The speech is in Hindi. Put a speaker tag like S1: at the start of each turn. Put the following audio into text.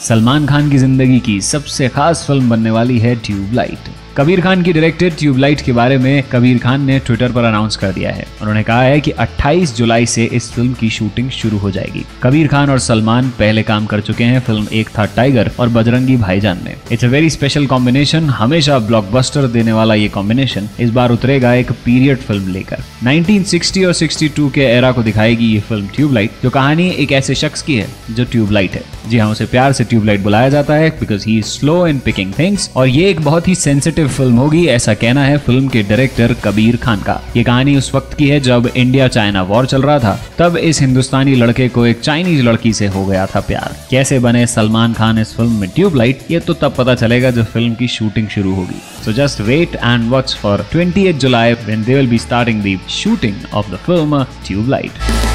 S1: सलमान खान की ज़िंदगी की सबसे खास फ़िल्म बनने वाली है ट्यूबलाइट। कबीर खान की डायरेक्टेड ट्यूबलाइट के बारे में कबीर खान ने ट्विटर पर अनाउंस कर दिया है। उन्होंने कहा है कि 28 जुलाई से इस फ़िल्म की शूटिंग शुरू हो जाएगी। कबीर खान और सलमान पहले काम कर चुके हैं फ़िल्म एक था टाइगर और बजरंगी भाईजान में। It's a very special combination हमेशा ब्लॉकबस्टर देने वाला ये कॉम्बिनेशन इस बार उतरेगा एक पीरियड फ़िल्म लेकर। 1960 और 62 के एरा को दिखाएगी ये फ़िल्म ट्यूबलाइट जो कहानी एक ऐसे शख्स की है जो ट्यूबलाइट है। जी हाँ उसे प्यार से ट्यूबलाइट बुलाया जाता है because he slow in picking things और ये एक बहुत ही सेंसिटिव फ़िल्म होगी, ऐसा कहना है फ़िल्म के डायरेक्टर कबीर खान का। ये कहानी उस वक्त की है जब इंडिया चाइना वॉर चल रहा था, तब इस हिंदुस्तानी लड़के को एक चाइनीज़ लड़की से हो गया था प्यार। कैसे बने सलमान खान इस फ़िल्म में ट्यूबलाइट, ये तो तब पता चलेगा जब फ़िल्म की शूटिंग शुरू होगी। So just wait and watch for twenty July will be starting the shooting of the film Tubelight.